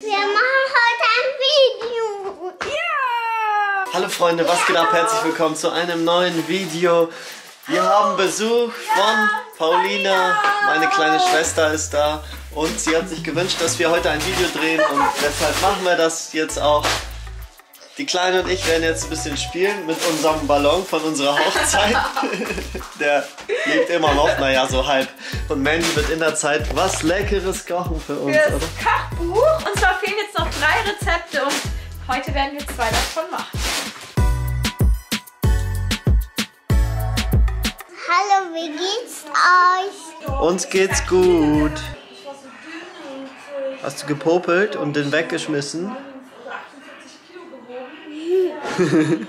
Wir machen heute ein Video. Ja! Hallo Freunde, was geht ab? Herzlich willkommen zu einem neuen Video. Wir haben Besuch von Paulina. Meine kleine Schwester ist da und sie hat sich gewünscht, dass wir heute ein Video drehen und deshalb machen wir das jetzt auch. Die Kleine und ich werden jetzt ein bisschen spielen mit unserem Ballon von unserer Hochzeit. Der lebt immer noch, naja, so halb. Und Mandy wird in der Zeit was Leckeres kochen für uns, Für oder? das Kochbuch. Und zwar fehlen jetzt noch drei Rezepte und heute werden wir zwei davon machen. Hallo, wie geht's euch? Uns geht's gut. Hast du gepopelt und den weggeschmissen?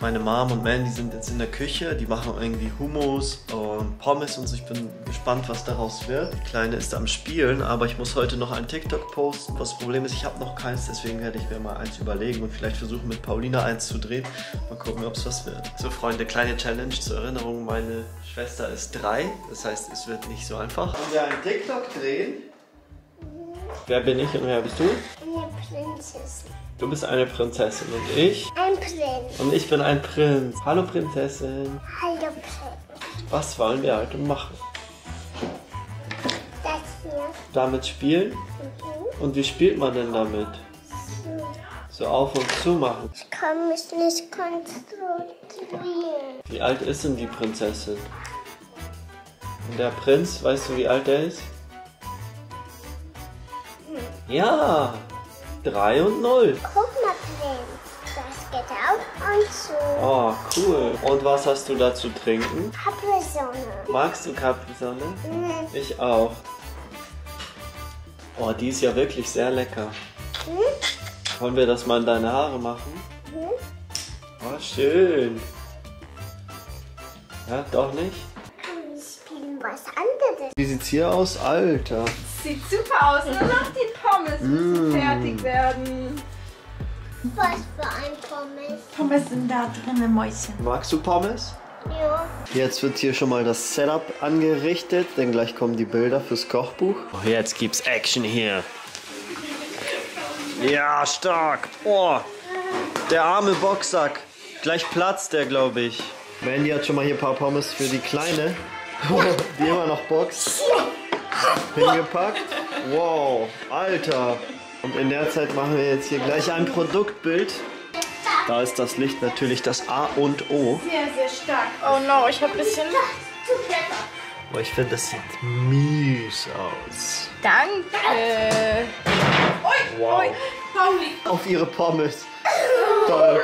Meine Mom und Mandy sind jetzt in der Küche. Die machen irgendwie Hummus und Pommes und so. Ich bin gespannt, was daraus wird. Die Kleine ist am Spielen, aber ich muss heute noch ein TikTok posten. Das Problem ist, ich habe noch keins, deswegen werde ich mir mal eins überlegen und vielleicht versuchen, mit Paulina eins zu drehen. Mal gucken, ob es was wird. So, Freunde, kleine Challenge zur Erinnerung. Meine Schwester ist drei, das heißt, es wird nicht so einfach. Wollen wir einen TikTok drehen? Wer bin ich und wer bist du? Eine Prinzessin. Du bist eine Prinzessin und ich? Ein Prinz. Und ich bin ein Prinz. Hallo Prinzessin. Hallo, Prinz. Was wollen wir heute machen? Das hier. Damit spielen? Und wie spielt man denn damit? So auf und zu machen. Ich kann mich nicht konzentrieren. Wie alt ist denn die Prinzessin? Und der Prinz, weißt du, wie alt er ist? Ja, drei und null. Guck mal, Prinz. Das geht auf und zu. Oh, cool. Und was hast du da zu trinken? Capri-Sonne. Magst du Capri-Sonne? Mhm. Ich auch. Oh, die ist ja wirklich sehr lecker. Wollen wir das mal in deine Haare machen? Mhm. Oh, schön. Ja, doch nicht? Wir spielen was anderes. Wie sieht's hier aus? Alter. Sieht super aus. Nur noch die Pommes müssen fertig werden. Was für ein Pommes. Pommes sind da drin, Mäuschen. Magst du Pommes? Ja. Jetzt wird hier schon mal das Setup angerichtet, denn gleich kommen die Bilder fürs Kochbuch. Oh, jetzt gibt's Action hier. Ja, stark. Oh, der arme Boxsack. Gleich platzt der, glaube ich. Mandy hat schon mal hier ein paar Pommes für die Kleine, die immer noch boxt. Hingepackt. Wow, Alter. Und in der Zeit machen wir jetzt hier gleich ein Produktbild. Da ist das Licht natürlich das A und O. Sehr, sehr stark. Oh no, ich habe ein bisschen... Aber ich finde, das sieht mies aus. Danke. Wow. Auf ihre Pommes. Toll.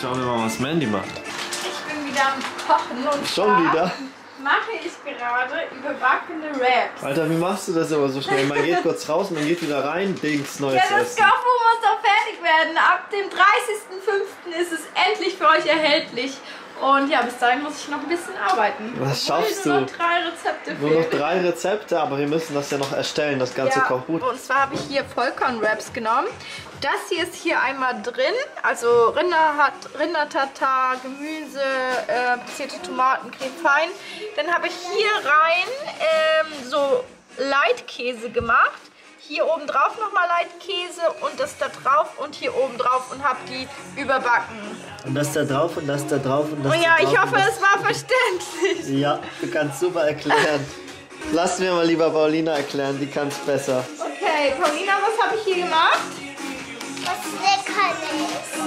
Schauen wir mal, was Mandy macht. Ich bin wieder am Kochen und Schon wieder? mache ich gerade überbackene Wraps. Alter, wie machst du das aber so schnell? Man geht kurz raus, man geht wieder rein, Dings, neues Ja, das Essen. Kochbuch muss doch fertig werden. Ab dem 30.05. ist es endlich für euch erhältlich. Und ja, bis dahin muss ich noch ein bisschen arbeiten. Was schaffst nur du? noch drei Rezepte Nur noch drei Rezepte, aber wir müssen das ja noch erstellen, das ganze Ja, Kochbuch. und zwar habe ich hier Vollkornwraps genommen. Das hier ist hier einmal drin, also Rinder hat Rindertatar, Gemüse, äh, passierte Tomaten, Creme fein. Dann habe ich hier rein ähm, so Leitkäse gemacht. Hier oben drauf nochmal Leitkäse und das da drauf und hier oben drauf und habe die überbacken. Und das da drauf und das da drauf und das Oh ja, da drauf. ich und hoffe, es war verständlich. Ja, du kannst super erklären. Lass mir mal lieber Paulina erklären, die kann es besser. Okay, Paulina, was habe ich hier gemacht?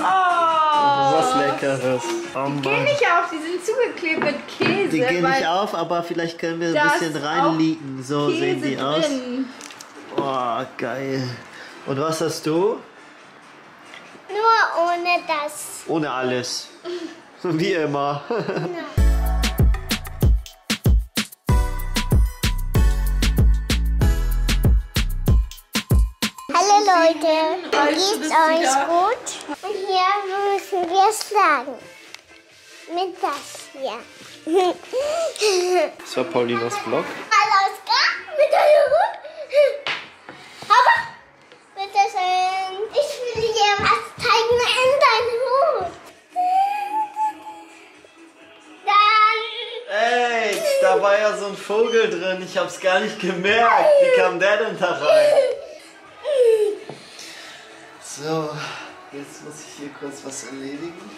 Oh, Was Leckeres. Oh gehen nicht auf, die sind zugeklebt mit Käse. Die gehen nicht auf, aber vielleicht können wir ein bisschen reinliegen. So Käse sehen die aus. drin. Oh, geil. Und was hast du? Nur ohne das. Ohne alles. Wie immer. Hallo Leute, geht's euch gut? Hier müssen wir schlagen. Mit das hier. Das war Paulinas Vlog. Hallo Oskar. mit deinem Hut. Aber, bitte schön. Ich will dir was zeigen in deinem Hut. Dann. Ey, da war ja so ein Vogel drin. Ich hab's gar nicht gemerkt. Wie kam der denn da rein? So, jetzt muss ich hier kurz was erledigen.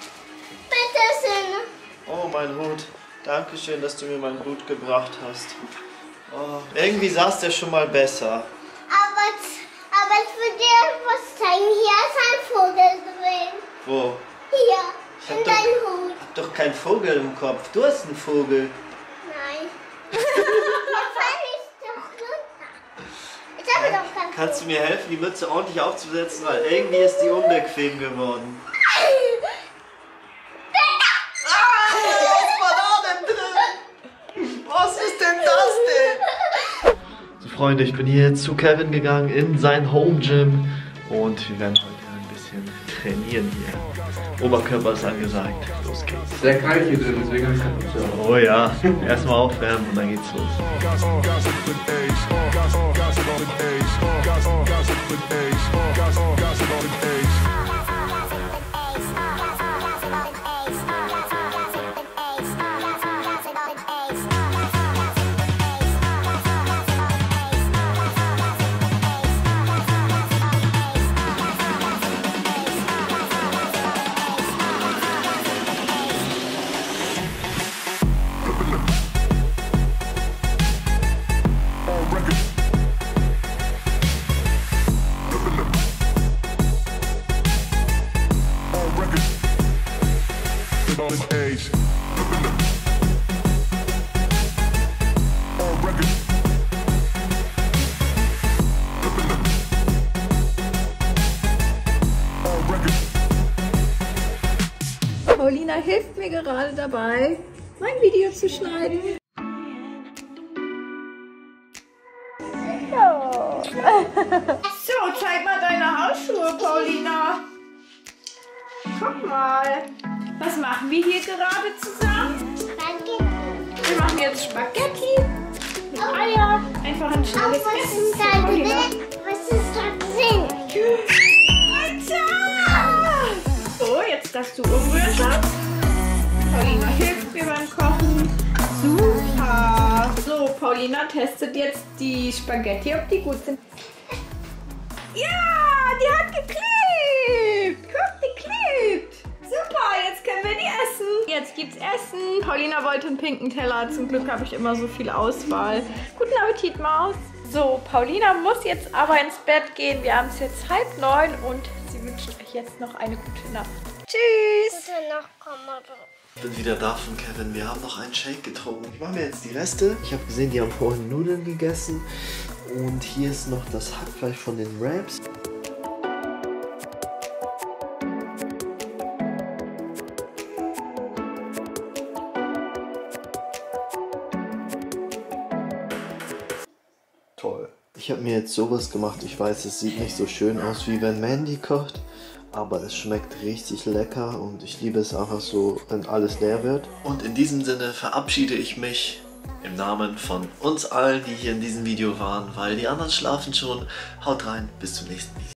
Bitte schön. Oh, mein Hut. Dankeschön, dass du mir meinen Hut gebracht hast. Oh, irgendwie saß der schon mal besser. Aber, aber ich will dir was zeigen. Hier ist ein Vogel drin. Wo? Hier, Ich in deinem Hut. Hab doch keinen Vogel im Kopf. Du hast einen Vogel. Nein. Jetzt fall ich doch runter. Ich habe doch keinen Kannst du mir helfen, die Mütze ordentlich aufzusetzen? Weil irgendwie ist die unbequem geworden. Drin? Was ist denn das denn? So, Freunde, ich bin hier zu Kevin gegangen in sein Home Gym und wir werden heute bisschen trainieren hier. Oberkörper ist angesagt. Los geht's. Sehr kalt hier drin, deswegen habe ich Kopfhörer. Oh ja, erstmal aufwärmen und dann geht's los. Paulina hilft mir gerade dabei, mein Video zu schneiden. So, zeig mal deine Hausschuhe, Paulina. Guck mal. Was machen wir hier gerade zusammen? Wir machen jetzt Spaghetti mit Eier. Einfach ein schnelles was Essen. ist da Paulina. drin? Was ist da drin? So, jetzt darfst du umrühren. Paulina hilft mir beim Kochen. Super! So, Paulina testet jetzt die Spaghetti, ob die gut sind. Ja, die hat geklebt! Können wir die essen. Jetzt gibt's Essen. Paulina wollte einen pinken Teller. Zum Glück habe ich immer so viel Auswahl. Guten Appetit, Maus. So, Paulina muss jetzt aber ins Bett gehen. Wir haben es jetzt halb neun und sie wünscht euch jetzt noch eine gute Nacht. Tschüss! Gute Nacht, Kommode. Ich bin wieder da von Kevin. Wir haben noch einen Shake getrunken. Ich mache mir jetzt die Reste. Ich habe gesehen, die haben vorhin Nudeln gegessen. Und hier ist noch das Hackfleisch von den Wraps. Ich habe mir jetzt sowas gemacht. Ich weiß, es sieht nicht so schön aus, wie wenn Mandy kocht. Aber es schmeckt richtig lecker und ich liebe es einfach so, wenn alles leer wird. Und in diesem Sinne verabschiede ich mich im Namen von uns allen, die hier in diesem Video waren, weil die anderen schlafen schon. Haut rein, bis zum nächsten Video.